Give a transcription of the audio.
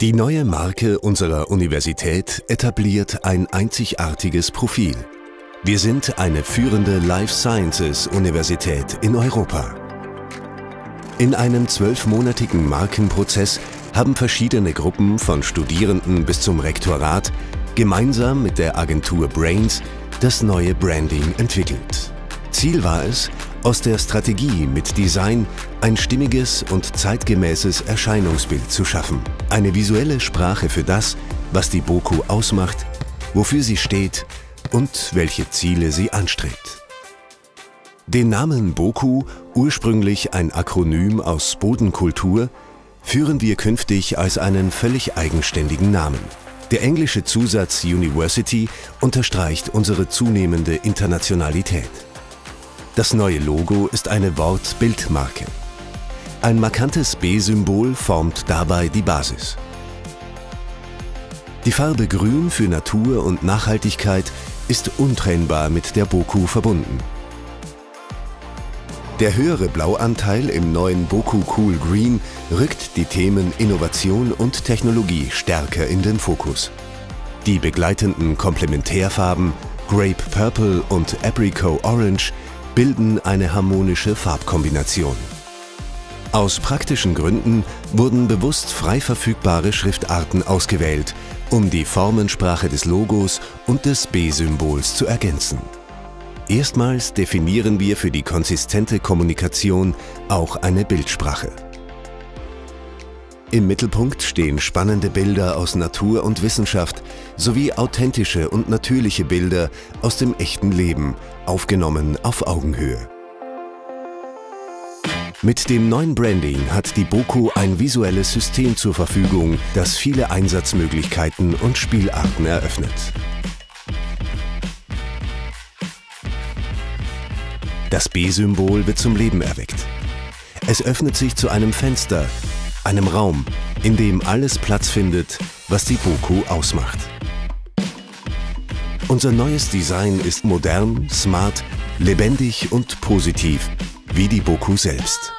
Die neue Marke unserer Universität etabliert ein einzigartiges Profil. Wir sind eine führende Life Sciences Universität in Europa. In einem zwölfmonatigen Markenprozess haben verschiedene Gruppen von Studierenden bis zum Rektorat gemeinsam mit der Agentur Brains das neue Branding entwickelt. Ziel war es, aus der Strategie mit Design ein stimmiges und zeitgemäßes Erscheinungsbild zu schaffen. Eine visuelle Sprache für das, was die BOKU ausmacht, wofür sie steht und welche Ziele sie anstrebt. Den Namen BOKU, ursprünglich ein Akronym aus Bodenkultur, führen wir künftig als einen völlig eigenständigen Namen. Der englische Zusatz University unterstreicht unsere zunehmende Internationalität. Das neue Logo ist eine Wort-Bild-Marke. Ein markantes B-Symbol formt dabei die Basis. Die Farbe Grün für Natur und Nachhaltigkeit ist untrennbar mit der Boku verbunden. Der höhere Blauanteil im neuen Boku Cool Green rückt die Themen Innovation und Technologie stärker in den Fokus. Die begleitenden Komplementärfarben Grape Purple und Apricot Orange bilden eine harmonische Farbkombination. Aus praktischen Gründen wurden bewusst frei verfügbare Schriftarten ausgewählt, um die Formensprache des Logos und des B-Symbols zu ergänzen. Erstmals definieren wir für die konsistente Kommunikation auch eine Bildsprache. Im Mittelpunkt stehen spannende Bilder aus Natur und Wissenschaft sowie authentische und natürliche Bilder aus dem echten Leben, aufgenommen auf Augenhöhe. Mit dem neuen Branding hat die BOKU ein visuelles System zur Verfügung, das viele Einsatzmöglichkeiten und Spielarten eröffnet. Das B-Symbol wird zum Leben erweckt. Es öffnet sich zu einem Fenster, einem Raum, in dem alles Platz findet, was die BOKU ausmacht. Unser neues Design ist modern, smart, lebendig und positiv, wie die BOKU selbst.